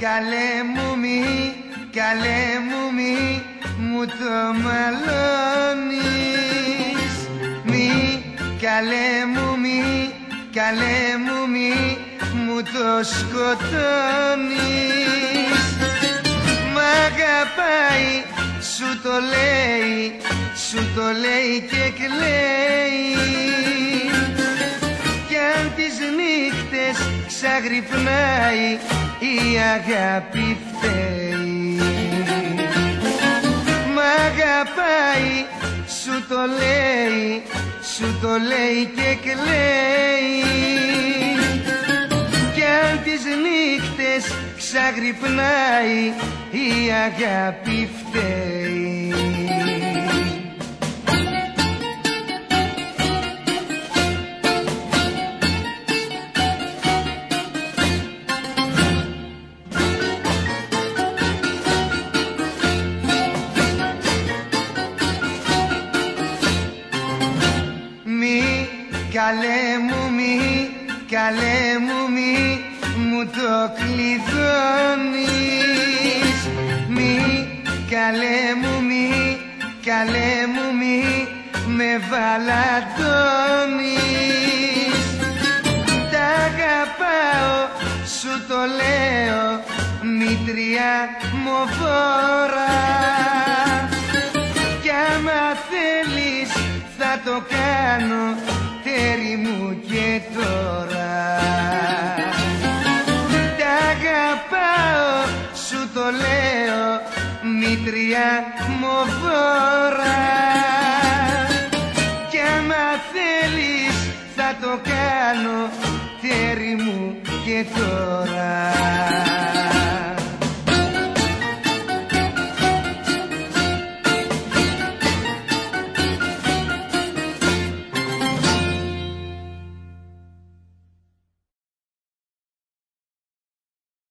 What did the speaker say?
καλέ μου μη, καλέ μου μη μου το μαλώνεις. Μη, καλέ μου μη, καλέ μου μη μου το σκοτώνεις. Μ' αγαπάει, σου το λέει, σου το λέει και κλαίει νύχτες ξαγρυπνάει η αγάπη φταίει Μ' αγαπάει, σου το λέει, σου το λέει και κλαίει. Κι αν τις νύχτες ξαγρυπνάει η αγάπη φταίει καλέ μου μη, καλέ μου μη μου το κλειδώνεις. Μη, καλέ μου μη, καλέ μου μη με βαλατώνεις. Τα αγαπάω, σου το λέω, μητριά μου φορά κι άμα θέλεις θα το κάνω τέρι μου και τώρα. Τα αγαπάω σου το λέω μητριά μου φορά Κι άμα θέλεις θα το κάνω τέρι μου και τώρα